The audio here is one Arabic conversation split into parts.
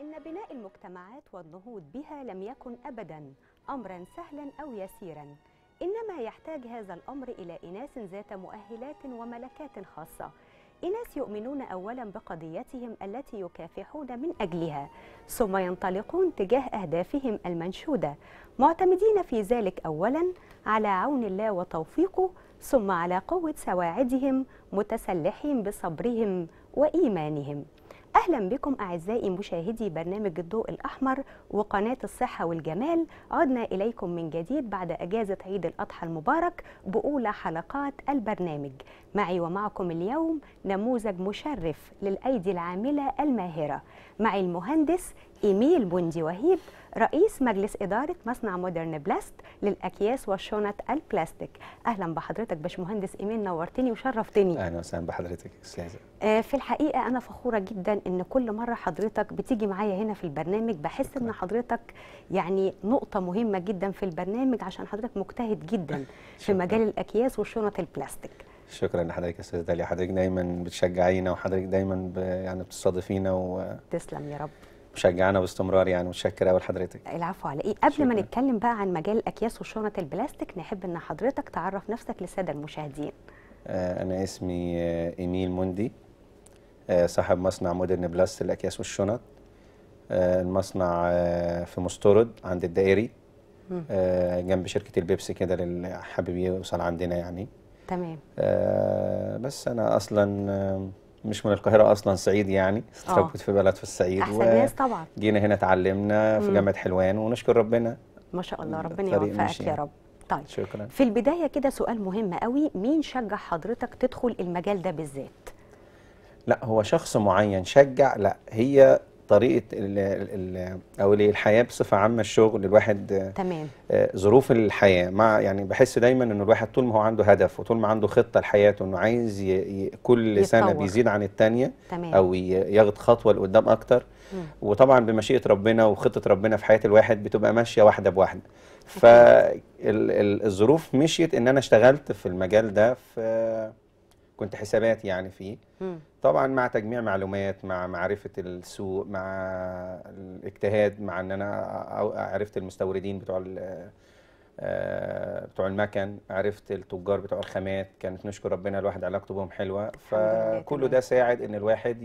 إن بناء المجتمعات والنهوض بها لم يكن أبدا أمرا سهلا أو يسيرا. إنما يحتاج هذا الأمر إلى إناس ذات مؤهلات وملكات خاصة. إناس يؤمنون أولا بقضيتهم التي يكافحون من أجلها ثم ينطلقون تجاه أهدافهم المنشودة. معتمدين في ذلك أولا على عون الله وتوفيقه ثم على قوة سواعدهم متسلحين بصبرهم وإيمانهم. أهلا بكم أعزائي مشاهدي برنامج الضوء الأحمر وقناة الصحة والجمال. عدنا إليكم من جديد بعد أجازة عيد الأضحى المبارك بأولى حلقات البرنامج. معي ومعكم اليوم نموذج مشرف للأيدي العاملة الماهرة. معي المهندس إيميل بندي وهيب رئيس مجلس إدارة مصنع مودرن بلاست للأكياس والشنط البلاستيك. أهلا بحضرتك باشمهندس إيميل نورتني وشرفتني. أهلا وسهلا بحضرتك استاذه آه، في الحقيقة أنا فخورة جدا إن كل مرة حضرتك بتيجي معايا هنا في البرنامج. بحس إن حضرتك يعني نقطة مهمة جدا في البرنامج عشان حضرتك مجتهد جدا في. مجال الأكياس والشنط البلاستيك. شكرا لحضرتك يا استاذه داليا. حضرتك دايما بتشجعينا وحضرتك دايما ب... يعني بتستضيفينا تسلم يا رب. ومشجعانا باستمرار يعني متشكر قوي لحضرتك. العفو على إيه؟ قبل ما. نتكلم بقى عن مجال الأكياس والشنط البلاستيك نحب إن حضرتك تعرف نفسك للسادة المشاهدين. آه، أنا اسمي آه، ايميل موندي آه، صاحب مصنع مودرن بلاست للاكياس والشنط آه، المصنع آه، في مسطرد عند الدائري. آه، جنب شركة البيبسي كده اللي حابب يوصل عندنا يعني. تمام. آه، بس أنا أصلا آه، مش من القاهرة أصلا صعيدي يعني. اتربيت في بلد في الصعيد أحسن ناس طبعا. جينا هنا اتعلمنا في. جامعة حلوان ونشكر ربنا. ما شاء الله ربنا يوفقك يا يعني. رب. طيب شكرا. في البداية كده سؤال مهم قوي. مين شجع حضرتك تدخل المجال ده بالذات؟ لا هو شخص معين شجع. لا هي طريقة ال ال أو ال- الحياة بصفة عامة الشغل الواحد تمام. آه، ظروف الحياة. مع يعني بحس دايما إن الواحد طول ما هو عنده هدف وطول ما عنده خطة لحياته إنه عايز ي ي كل سنة يتطور. بيزيد عن أو ي- ياخد خطوة لقدام أكتر. مم. وطبعا بمشيئة ربنا وخطة ربنا في حياة الواحد بتبقى ماشية واحدة بواحدة. فالظروف مشيت إن أنا اشتغلت في المجال ده في كنت حسابات يعني فيه. مم. طبعا مع تجميع معلومات مع معرفة السوق مع الاجتهاد مع إن أنا عرفت المستوردين بتوع آه، بتوع المكن عرفت التجار بتوع الخامات كانت نشكر ربنا الواحد علاقته بهم حلوة لله، فكله. ده ساعد إن الواحد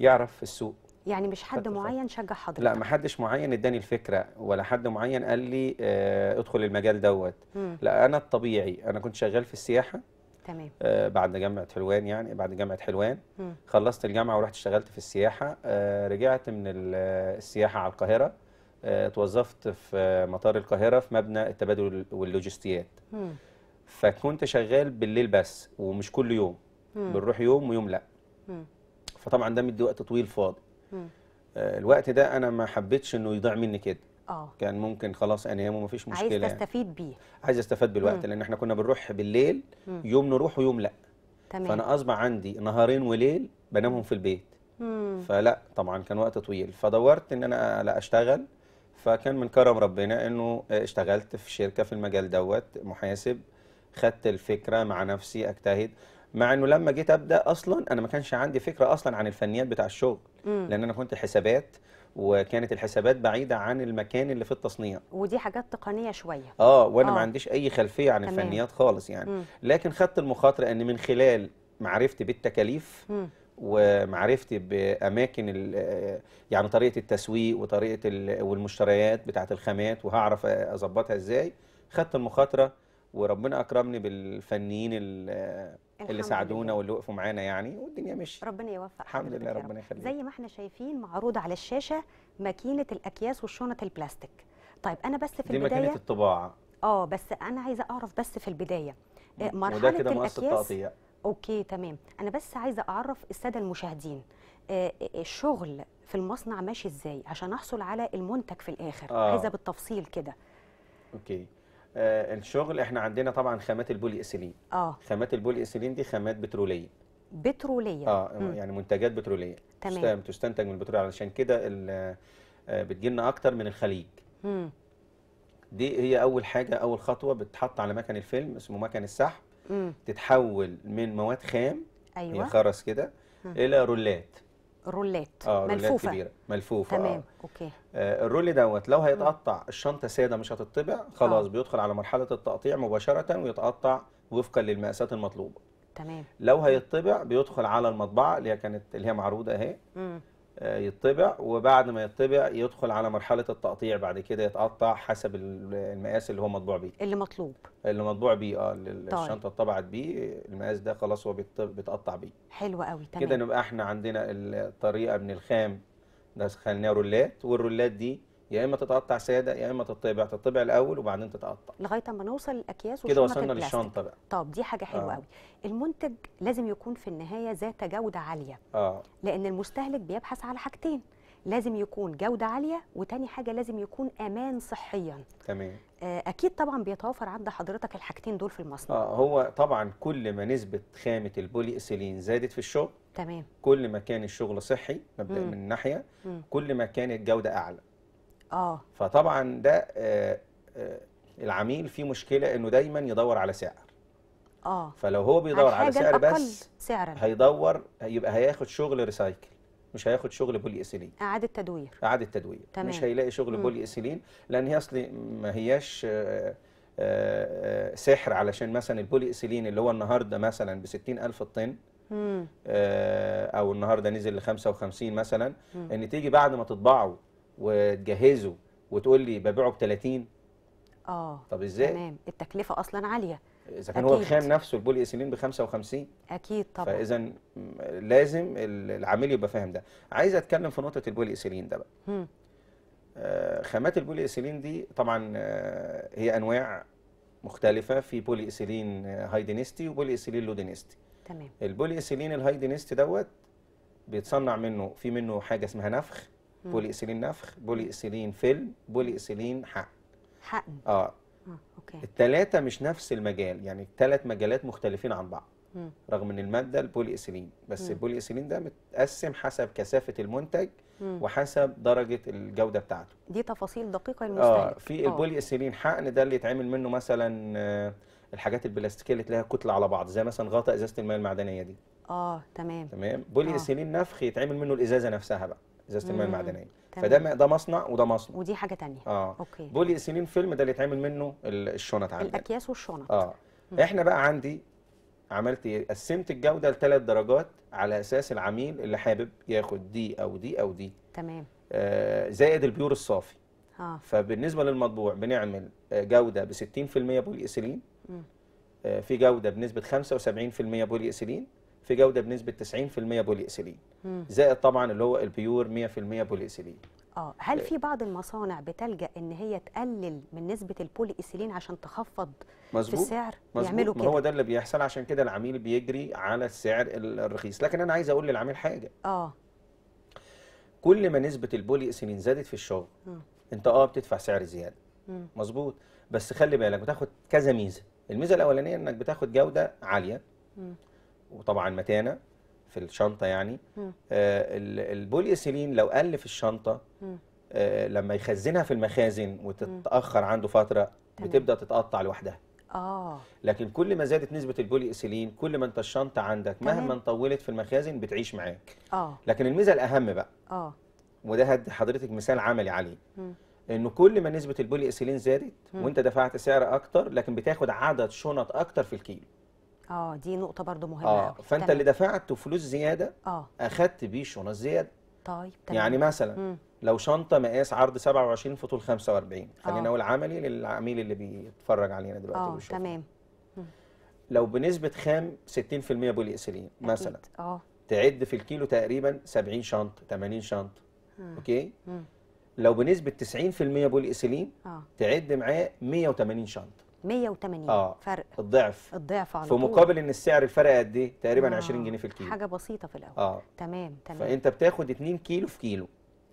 يعرف السوق يعني مش حد. معين شجع حضرتك لا ما حدش معين إداني الفكرة ولا حد معين قال لي آه، ادخل المجال دوت. لا أنا الطبيعي أنا كنت شغال في السياحة تمام آه، بعد جامعة حلوان يعني بعد جامعة حلوان مم. خلصت الجامعة ورحت اشتغلت في السياحة آه، رجعت من ال- السياحة على القاهرة آه، اتوظفت في مطار القاهرة في مبنى التبادل واللوجستيات مم. فكنت شغال بالليل بس ومش كل يوم مم. بنروح يوم ويوم لا مم. فطبعا ده مدي وقت طويل فاضي. آه، الوقت ده أنا ما حبيتش إنه يضيع مني كده آه. كان ممكن خلاص انام ومفيش عايز مشكلة. يعني. تستفيد بيه. عايز أستفاد بالوقت مم. لأن إحنا كنا بنروح بالليل مم. يوم نروح ويوم لأ. تمام. فأنا اصبح عندي نهارين وليل بنامهم في البيت. مم. فلأ طبعا كان وقت طويل. فدورت إن أنا لأ أشتغل. فكان من كرم ربنا إنه اشتغلت في شركة في المجال دوت محاسب. خدت الفكرة مع نفسي أجتهد. مع إنه لما جيت أبدأ أصلا أنا ما كانش عندي فكرة أصلا عن الفنيات بتاع الشغل. مم. لأن أنا كنت حسابات. وكانت الحسابات بعيدة عن المكان اللي في التصنيع ودي حاجات تقنية شوية آه وأنا آه. ما عنديش أي خلفية عن تمام. الفنيات خالص يعني مم. لكن خدت المخاطرة إن من خلال معرفتي بالتكاليف مم. ومعرفتي بأماكن يعني طريقة التسويق وطريقة ال- والمشتريات بتاعة الخامات وهعرف أظبطها إزاي خدت المخاطرة وربنا أكرمني بالفنيين اللي ساعدونا. واللي وقفوا معانا يعني والدنيا مشيت. ربنا يوفق الحمد لله. ربنا يخليك. زي ما إحنا شايفين معروض على الشاشة ماكينة الأكياس والشنط البلاستيك. طيب أنا بس في دي ماكينة البداية الطباعة. آه بس أنا عايزة أعرف بس في البداية آه، وده مرحلة كده الأكياس؟ التقطيع أوكي تمام. أنا بس عايزة أعرف السادة المشاهدين آه، آه، الشغل في المصنع ماشي إزاي؟ عشان أحصل على المنتج في الآخر. آه. عايزة بالتفصيل كده. OK. الشغل إحنا عندنا طبعا خامات البولي اسيلين آه خامات البولي اسيلين دي خامات بترولية بترولية آه مم. يعني منتجات بترولية تمام. تست- تستنتج من البترول علشان كده آه، بتجيلنا أكتر من الخليج مم. دي هي أول حاجة أول خطوة بتتحط على مكن الفيلم اسمه مكن السحب. تتحول من مواد خام هي أيوه خرز كده. إلى رولات رولات رولات ملفوفة. كبيرة ملفوفة تمام آه OK. آه، ال roll دوت لو هيتقطع الشنطة ساده مش هتطبع خلاص آه. بيدخل على مرحلة التقطيع مباشرة ويتقطع وفقا للمقاسات المطلوبة. تمام. لو هيطبع بيدخل على المطبعة اللي هي كانت اللي هي معروضة اهي. آه، يطبع وبعد ما يطبع يدخل على مرحلة التقطيع بعد كده يتقطع حسب ال- المقاس اللي هو مطبوع بيه. اللي مطلوب. اللي مطبوع بيه آه طيب. الشنطة اتطبعت بيه المقاس ده خلاص هو بيت- بيتقطع بيه. حلو قوي كده تمام. نبقى إحنا عندنا الطريقة من الخام ده خليناها رولات والرولات دي يا إما تتقطع سادة يا إما تطبع تطبع الأول وبعدين تتقطع. لغاية أما نوصل للأكياس كده وصلنا البلاستيك. للشنطة بقى. طب دي حاجة حلوة آه. قوي المنتج لازم يكون في النهاية ذات جودة عالية. آه. لأن المستهلك بيبحث على حاجتين. لازم يكون جودة عالية وتاني حاجة لازم يكون أمان صحيا. تمام. آه، أكيد طبعا بيتوافر عند حضرتك الحاجتين دول في المصنع. آه هو طبعا كل ما نسبة خامة البولي اسيلين زادت في الشغل تمام. كل ما كان الشغل صحي مبدأ مم. من ناحية مم. كل ما كانت جودة أعلى. آه. فطبعا ده آه آه العميل فيه مشكلة إنه دايما يدور على سعر. آه. فلو هو بيدور على الحاجة سعر بس سعرا. هيدور يبقى هياخد شغل recycle مش هياخد شغل بولي اسيلين إعادة تدوير. إعادة تدوير. تمام. مش هيلاقي شغل مم. بولي اسيلين لأن هي أصلي ما هياش آه، آه، آه، سحر علشان مثلا البولي اسيلين اللي هو النهارده مثلا ب 60000 الطن امم آه، أو النهارده نزل ل 55 مثلا مم. إن تيجي بعد ما تطبعه وتجهزه وتقول لي ببيعه ب 30 آه طب إزاي؟ تمام. التكلفة أصلا عالية. إذا كان هو. الخام نفسه البولي اسيلين ب 55 أكيد طبعا. فإذا لازم ال- العميل يبقى فاهم ده. عايز أتكلم في نقطة البولي اسيلين ده بقى. آه، خامات البولي اسيلين دي طبعا آه، هي أنواع مختلفة. في بولي اسيلين آه، high density و polyethylene low density. تمام. ال polyethylene ال high density دوت بيتصنع منه في منه حاجة اسمها نفخ. بولي اسيلين نفخ بولي اسيلين فيلم بولي اسيلين حق حقن. آه. آه OK. الثلاثه مش نفس المجال يعني الثلاث مجالات مختلفين عن بعض. مم. رغم إن المادة البولي ايثيلين بس مم. البولي ايثيلين ده متقسم حسب كثافة المنتج مم. وحسب درجة الجودة بتاعته. دي تفاصيل دقيقة آه للمستهلك في البولي ايثيلين حقن ده اللي يتعمل منه مثلا آه، الحاجات البلاستيكية اللي تلاقيها كتلة على بعض زي مثلا غطاء إزازة الماء المعدنية دي. آه تمام. تمام؟ بولي آه. ايثيلين نفخ يتعمل منه الإزازة نفسها بقى. ازازه مم. المعدنيه. فده ده مصنع وده مصنع. ودي حاجة تانية. آه. okay. بولي ايثيلين فيلم ده اللي يتعمل منه ال- الشنط عندنا الأكياس والشنط آه. مم. إحنا بقى عندي عملت إيه؟ قسمت الجودة لثلاث درجات على أساس العميل اللي حابب ياخد دي أو دي أو دي. تمام. آه زائد ال pure الصافي. آه. فبالنسبة للمطبوع بنعمل آه، جودة ب 60% بولي ايثيلين. آه، في جودة بنسبة 75% بولي ايثيلين في جودة بنسبة 90% بولي ايثيلين مم. زائد طبعا اللي هو ال pure 100% بولي ايثيلين آه هل في بعض المصانع بتلجأ إن هي تقلل من نسبة البولي ايثيلين عشان تخفض في مظبوط السعر؟ مظبوط. يعملوا ما كده. هو ده اللي بيحصل عشان كده العميل بيجري على السعر ال- الرخيص. لكن أنا عايز أقول للعميل حاجة. آه. كل ما نسبة البولي اسيلين زادت في الشغل مم. أنت آه بتدفع سعر زيادة. مظبوط. بس خلي بالك بتاخد كذا ميزة. الميزة الأولانية إنك بتاخد جودة عالية. مم. وطبعا متانة في الشنطة يعني. آه ال- البولي اسيلين لو قل في الشنطة. آه لما يخزنها في المخازن وتتأخر عنده فترة. بتبدأ تتقطع لوحدها آه لكن كل ما زادت نسبة البولي اسيلين كل ما انت الشنطة عندك. مهما طولت في المخازن بتعيش معاك آه لكن الميزة الأهم بقى آه وده هدي حضرتك مثال عملي عليه. إنه كل ما نسبة البولي اسيلين زادت. وانت دفعت سعر أكتر لكن بتاخد عدد شنط أكتر في الكيلو آه دي نقطة برضو مهمة آه أوي. فأنت تمام. اللي دفعت فلوس زيادة آه أخدت بيه شنط زيادة طيب تمام يعني مثلا مم. لو شنطة مقاس عرض 27 في طول 45 خلينا آه. أقول عملي للعميل اللي بيتفرج علينا دلوقتي آه. تمام لو بنسبة خام 60% بولي ايثيلين مثلا. آه تعد في الكيلو تقريبا 70 شنطه 80 شنطه مم. okay مم. لو بنسبة 90% بولي ايثيلين آه تعد معاه 180 شنطه 180 آه. فرق. الضعف. الضعف على في مقابل إن السعر الفرق قد إيه؟ تقريبا آه. 20 جنيه في الكيلو. حاجة بسيطة في الأول. آه. تمام تمام. فأنت بتاخد 2 كيلو في كيلو.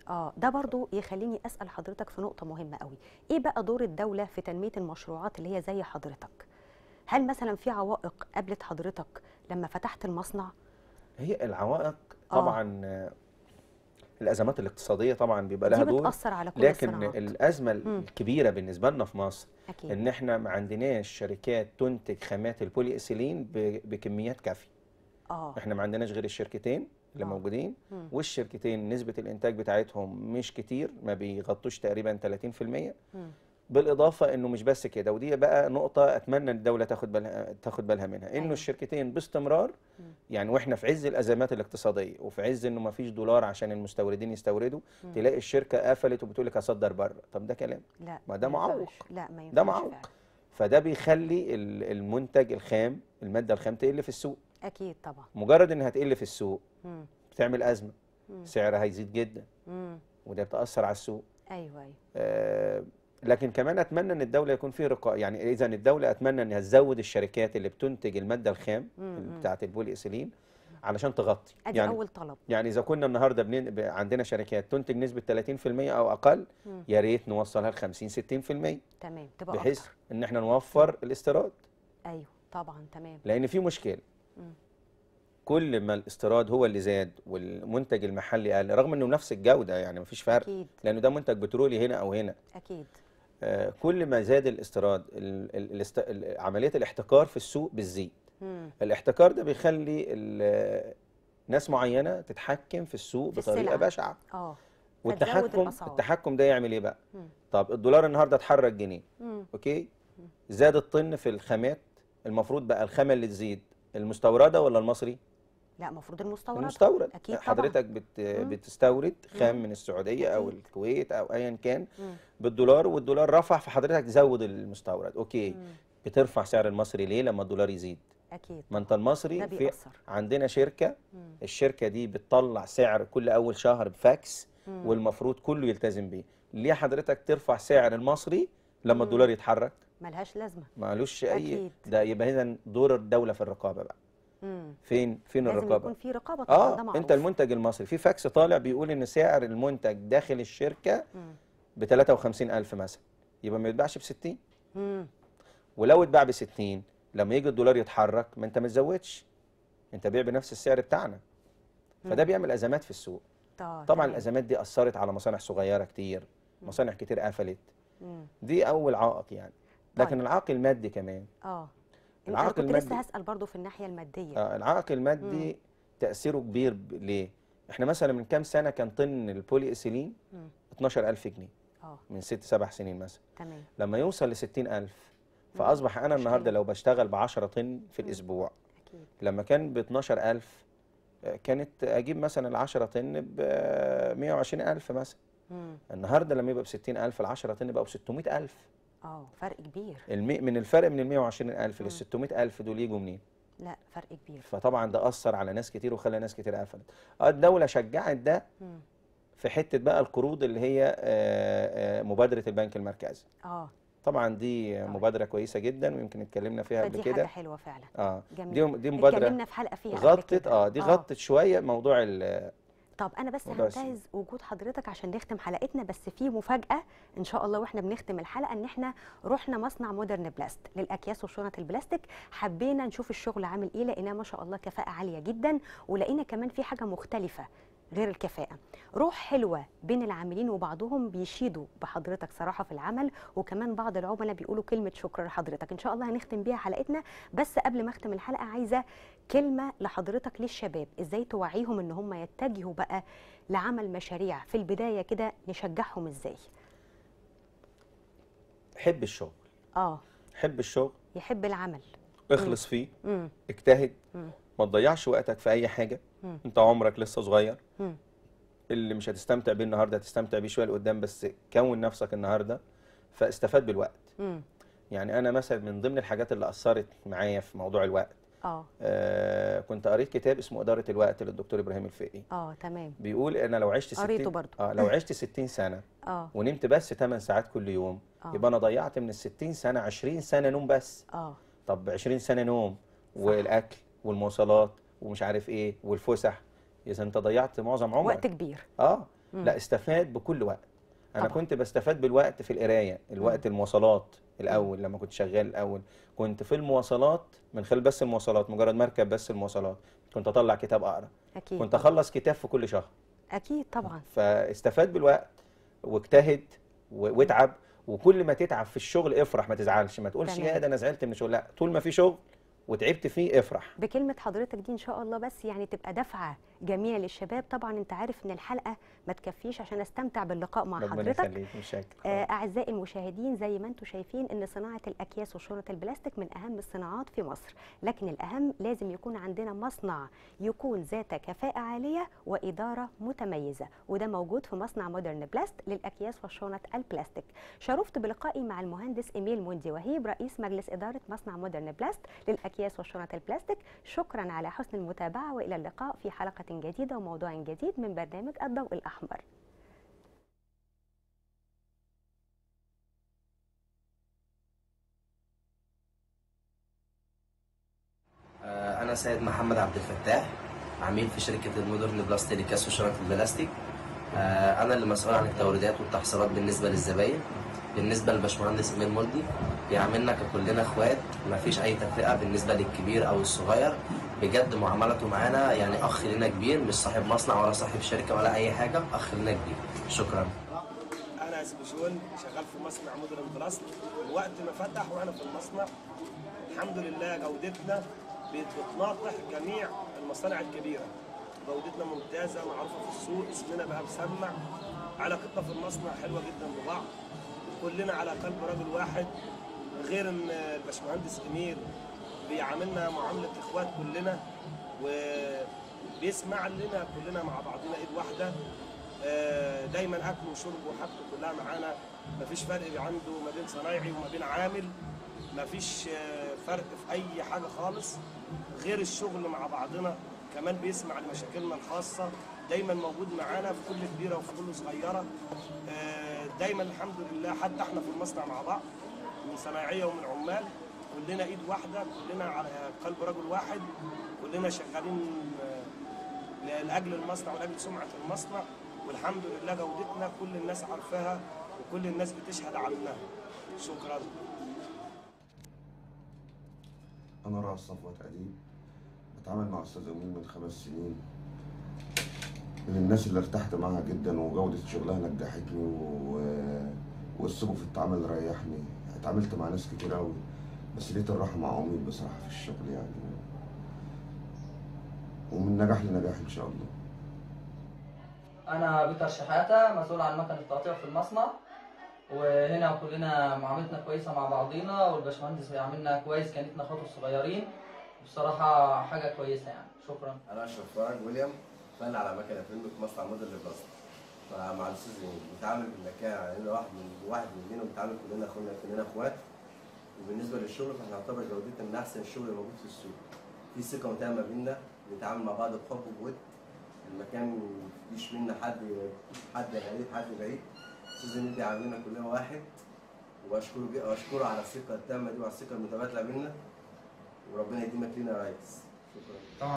آه ده برضو يخليني أسأل حضرتك في نقطة مهمة قوي. إيه بقى دور الدولة في تنمية المشروعات اللي هي زي حضرتك؟ هل مثلا في عوائق قابلت حضرتك لما فتحت المصنع؟ هي العوائق آه. طبعا آه. الأزمات الاقتصادية طبعا بيبقى لها دور بتأثر على كل لكن الصناعات الأزمة. الكبيرة بالنسبة لنا في مصر أكيد إن إحنا ما عندناش شركات تنتج خامات البولي اسيلين ب- بكميات كافية آه إحنا ما عندناش غير الشركتين اللي آه. موجودين مم. والشركتين نسبة الإنتاج بتاعتهم مش كتير ما بيغطوش تقريبا 30% مم. بالإضافة إنه مش بس كده ودي بقى نقطة أتمنى الدولة تاخد بالها تاخد بالها منها إنه أيوة. الشركتين باستمرار. يعني وإحنا في عز الأزمات الاقتصادية وفي عز إنه ما فيش دولار عشان المستوردين يستوردوا مم. تلاقي الشركة قفلت وبتقول لك هصدر بره طب ده كلام لا ما ده. معوق. لا ما ده معوق. فده بيخلي ال- المنتج الخام المادة الخام تقل في السوق أكيد طبعا مجرد إنها تقل في السوق مم. بتعمل أزمة مم. سعرها هيزيد جدا مم. وده بتأثر على السوق أيوه أيوه آه، لكن كمان أتمنى إن الدولة يكون فيه رقابه يعني إذا الدولة أتمنى إنها تزود الشركات اللي بتنتج المادة الخام. بتاعة البولي ايثيلين علشان تغطي. أدي يعني أول طلب. يعني إذا كنا النهارده بنن... ب- عندنا شركات تنتج نسبة 30% أو أقل. يا ريت نوصلها ل 50 60% تمام. تبقى بحيث أكتر. إن إحنا نوفر الاستيراد. أيوه طبعا تمام. لأن في مشكلة. مم. كل ما الاستيراد هو اللي زاد والمنتج المحلي قل رغم إنه نفس الجودة يعني مفيش فرق. أكيد. لأنه ده منتج بترولي هنا أو هنا. أكيد. كل ما زاد الاستيراد ال- ال- الاست- ال- عملية الاحتكار في السوق بتزيد. الاحتكار ده بيخلي ناس معينة تتحكم في السوق في بطريقة. بشعة آه والتحكم. التحكم ده يعمل إيه بقى مم. طب الدولار النهارده اتحرك جنيه مم. okay زاد الطن في الخامات المفروض بقى الخامة اللي تزيد المستوردة ولا المصري لا المفروض المستورد المستورد أكيد طبعا حضرتك بت. بتستورد خام مم. من السعودية أو أكيد. الكويت أو ايا كان مم. بالدولار والدولار رفع فحضرتك تزود المستورد okay مم. بترفع سعر المصري ليه لما الدولار يزيد أكيد ما انت المصري في عندنا شركة مم. الشركة دي بتطلع سعر كل أول شهر بفاكس مم. والمفروض كله يلتزم بيه ليه حضرتك ترفع سعر المصري لما مم. الدولار يتحرك ملهاش لازمة معلوش اي أكيد. ده يبقى اذا دور الدولة في الرقابة بقى. فين فين لازم الرقابة؟ يكون في رقابة ده آه معروف أنت المنتج المصري. في فاكس طالع بيقول إن سعر المنتج داخل الشركة. ب 53000 مثلا. يبقى ما يتباعش ب 60 مم. ولو اتباع ب 60 لما يجي الدولار يتحرك ما أنت ما تزودش. أنت بيع بنفس السعر بتاعنا. فده. بيعمل أزمات في السوق. طبعا طبعا. الأزمات دي أثرت على مصانع صغيرة كتير. مصانع كتير قفلت. دي أول عائق يعني. لكن طيب. العائق المادي كمان. آه. العائق كنت لسه المادي. هسأل برضو في الناحية المادية. آه العائق المادي تأثيره كبير ب- ليه؟ إحنا مثلا من كام سنة كان طن البولي ايثيلين مم. 12000 جنيه. آه. من ست سبع سنين مثلا. تمام. لما يوصل ل 60000 فأصبح أنا النهارده. لو بشتغل ب 10 طن في الأسبوع. أكيد. لما كان ب 12000 آه، كانت أجيب مثلا ال 10 طن ب 120000 مثلا. مم. النهارده لما يبقى ب 60000 ال 10 طن بقوا ب 600000 آه فرق كبير المي من الفرق من ال 120000 مم. لل 600000 دول يجوا منين؟ لا فرق كبير فطبعا ده أثر على ناس كتير وخلى ناس كتير قفلت. آه الدولة شجعت ده مم. في حتة بقى القروض اللي هي آه، آه، مبادرة البنك المركزي. آه طبعا دي. مبادرة كويسة جدا ويمكن اتكلمنا فيها قبل كده. حلوة فعلا آه جميل دي دي مبادرة اتكلمنا في حلقة فيها غطت. آه دي غطت شوية موضوع طب أنا بس. هنتهز وجود حضرتك عشان نختم حلقتنا بس في مفاجأة إن شاء الله وإحنا بنختم الحلقة إن إحنا رحنا مصنع مودرن بلاست للأكياس وشنط البلاستيك حبينا نشوف الشغل عامل إيه لقيناه ما شاء الله كفاءة عالية جدا ولقينا كمان في حاجة مختلفة غير الكفاءة. روح حلوة بين العاملين وبعضهم بيشيدوا بحضرتك صراحة في العمل وكمان بعض العملاء بيقولوا كلمة شكر لحضرتك. إن شاء الله هنختم بيها حلقتنا. بس قبل ما أختم الحلقة عايزة كلمة لحضرتك للشباب. إزاي توعيهم إن هم يتجهوا بقى لعمل مشاريع؟ في البداية كده نشجعهم إزاي؟ حب الشغل. آه. حب الشغل. يحب العمل. اخلص فيه. امم اجتهد. مم. ما تضيعش وقتك في أي حاجة. مم. انت عمرك لسه صغير. مم. اللي مش هتستمتع بيه النهارده هتستمتع بيه شوية لقدام بس كون نفسك النهارده فاستفاد بالوقت. امم يعني أنا مثلا من ضمن الحاجات اللي أثرت معايا في موضوع الوقت آه. آه كنت قريت كتاب اسمه إدارة الوقت للدكتور إبراهيم الفقي. آه تمام. بيقول أنا لو عشت 60 قريته. آه لو عشت 60 سنة آه. ونمت بس 8 ساعات كل يوم آه. يبقى أنا ضيعت من ال 60 سنة 20 سنة نوم بس. آه. طب 20 سنة نوم والأكل والمواصلات ومش عارف إيه والفسح. إذا أنت ضيعت معظم عمرك. وقت كبير. آه. مم. لا استفاد بكل وقت. أنا طبعا. كنت بستفاد بالوقت في القراية الوقت المواصلات الأول لما كنت شغال الأول. كنت في المواصلات من خلال بس المواصلات مجرد مركب بس المواصلات. كنت أطلع كتاب أقرأ. أكيد. كنت أخلص كتاب في كل شهر. أكيد طبعا. فاستفاد بالوقت واجتهد واتعب. وكل ما تتعب في الشغل افرح ما تزعلش. ما تقولش. يا ده أنا زعلت من الشغل. لا طول ما في شغل وتعبت فيه افرح. بكلمة حضرتك دي إن شاء الله بس يعني تبقى دفعة جميع للشباب. طبعا أنت عارف إن الحلقة ما تكفيش عشان أستمتع باللقاء مع ربنا حضرتك. آه، أعزائي المشاهدين زي ما أنتم شايفين أن صناعة الأكياس وشنط البلاستيك من أهم الصناعات في مصر. لكن الأهم لازم يكون عندنا مصنع يكون ذات كفاءة عالية وإدارة متميزة. وده موجود في مصنع مودرن بلاست للأكياس والشنط البلاستيك. شرفت بلقائي مع المهندس إيميل موندي وهيب رئيس مجلس إدارة مصنع مودرن بلاست للأكياس والشنط البلاستيك. شكرا على حسن المتابعة وإلى اللقاء في حلقة جديدة وموضوع جديد من برنامج الضوء الأحمر. آه، أنا سيد محمد عبد الفتاح عميل في شركة المودرن بلاست للأكياس البلاستيك آه، أنا اللي مسؤول عن التوريدات والتحصيلات بالنسبة للزباين. بالنسبة للباشمهندس إيميل موندي بيعاملنا ككلنا إخوات مفيش أي تفرقة بالنسبة للكبير أو الصغير. بجد معاملته معانا يعني أخ لنا كبير مش صاحب مصنع ولا صاحب شركة ولا أي حاجة أخ لنا كبير. شكرا. أنا سبيشون شغال في مصنع مودرن بلاست وقت ما فتح وأنا في المصنع الحمد لله جودتنا بتناطح جميع المصانع الكبيرة. جودتنا ممتازة معروفة في السوق اسمنا بقى مسمع. علاقتنا في المصنع حلوة جدا ببعض. كلنا على قلب رجل واحد غير إن الباشمهندس أمير بيعاملنا معاملة إخوات كلنا وبيسمع لنا كلنا مع بعضنا إيد واحدة. آه، دايما أكل وشرب وحاجته كلها معانا. مفيش فرق عنده ما بين صنايعي وما بين عامل. مفيش آه، فرق في أي حاجة خالص. غير الشغل مع بعضنا. كمان بيسمع لمشاكلنا الخاصة. دايما موجود معانا في كل كبيرة وفي كل صغيرة. آه، دايما الحمد لله حتى إحنا في المصنع مع بعض من صنايعية ومن عمال. كلنا إيد واحدة كلنا على قلب رجل واحد كلنا شغالين آه، لأجل المصنع ولأجل سمعة المصنع. والحمد لله جودتنا كل الناس عارفاها وكل الناس بتشهد عنها شكرا. أنا رأس صفوة أديب بتعامل مع أستاذ أمين من خمس سنين. من الناس اللي ارتحت معاها جدا وجودة شغلها نجحتني و... وأسلوبه في التعامل ريحني. اتعاملت مع ناس كتير أوي بس لقيت الراحة مع أمين بصراحة في الشغل يعني. ومن نجاح لنجاح إن شاء الله. أنا بيتر شحاتة مسؤول عن مكنة التقطيع في المصنع. وهنا كلنا معاملتنا كويسة مع بعضينا والباشمهندس بيعاملنا كويس كانتنا أخواته الصغيرين. بصراحة حاجة كويسة يعني. شكرا. أنا اشرف فرج ويليام. فن على مكنة فيلم في مصنع موديل للبلاست فمع الأستاذ بنتعامل بالمكان يعني واحد من واحد مننا وبنتعامل كلنا اخونا كلنا إخوات. وبالنسبة للشغل فإحنا نعتبر جودتنا من أحسن الشغل اللي موجود في السوق. في ثقة وتامة بينا بنتعامل مع بعض بحب وود المكان مفيش منا حد حد غريب حد بعيد. أستاذ زين بيعاملنا كلنا واحد. وأشكره وأشكره على الثقة التامة دي وعلى الثقة المتبادلة بينا. وربنا يديمك لينا يا ريس. شكرا.